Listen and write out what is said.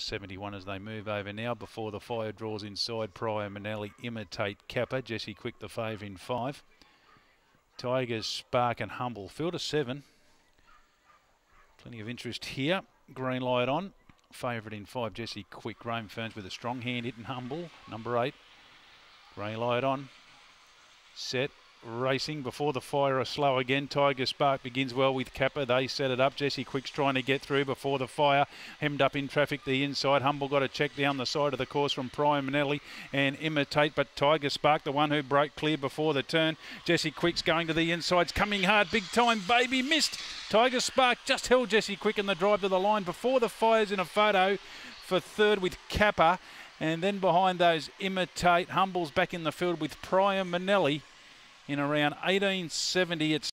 71 as they move over now. Before the fire draws inside Prior Manelli imitate Kappa Jesse Quick the fave in five. Tigers Spark and Humble. Field of seven. Plenty of interest here. Green light on. Favourite in five Jesse Quick. Rome Ferns with a strong hand hitting Humble. Number eight. Green light on. Set racing before the fire are slow again. Tiger Spark begins well with Kappa. They set it up. Jesse Quick's trying to get through before the fire. Hemmed up in traffic the inside. Humble got a check down the side of the course from Prime Manelli and imitate. But Tiger Spark, the one who broke clear before the turn. Jesse Quick's going to the insides. Coming hard. Big time baby. Missed. Tiger Spark just held Jesse Quick in the drive to the line before the fires in a photo for third with Kappa. And then behind those, imitate. Humble's back in the field with Priam Manelli in around 1870. It's